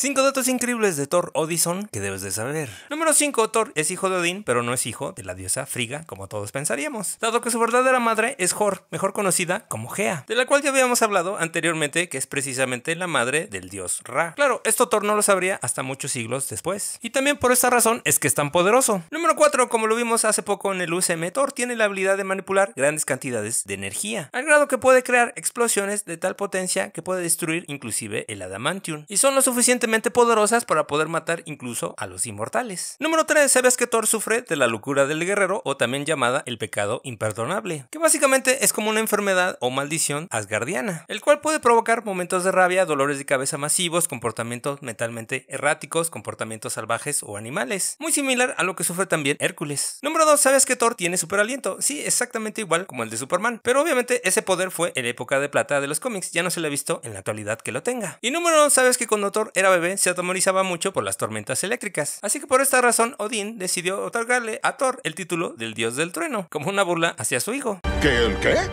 5 datos increíbles de Thor Odison que debes de saber. Número 5. Thor es hijo de Odín, pero no es hijo de la diosa Frigga, como todos pensaríamos, dado que su verdadera madre es Hor, mejor conocida como Gea, de la cual ya habíamos hablado anteriormente, que es precisamente la madre del dios Ra. Claro, esto Thor no lo sabría hasta muchos siglos después. Y también por esta razón es que es tan poderoso. Número 4. Como lo vimos hace poco en el UCM, Thor tiene la habilidad de manipular grandes cantidades de energía, al grado que puede crear explosiones de tal potencia que puede destruir inclusive el adamantium. Y son lo suficientemente poderosas para poder matar incluso a los inmortales. Número 3. ¿Sabes que Thor sufre de la locura del guerrero o también llamada el pecado imperdonable? Que básicamente es como una enfermedad o maldición asgardiana, el cual puede provocar momentos de rabia, dolores de cabeza masivos, comportamientos mentalmente erráticos, comportamientos salvajes o animales. Muy similar a lo que sufre también Hércules. Número 2. ¿Sabes que Thor tiene super aliento? Sí, exactamente igual como el de Superman. Pero obviamente ese poder fue en época de plata de los cómics, ya no se le ha visto en la actualidad que lo tenga. Y número ¿sabes que cuando Thor era bebé se atemorizaba mucho por las tormentas eléctricas. Así que por esta razón, Odín decidió otorgarle a Thor el título del dios del trueno, como una burla hacia su hijo. ¿Qué el qué?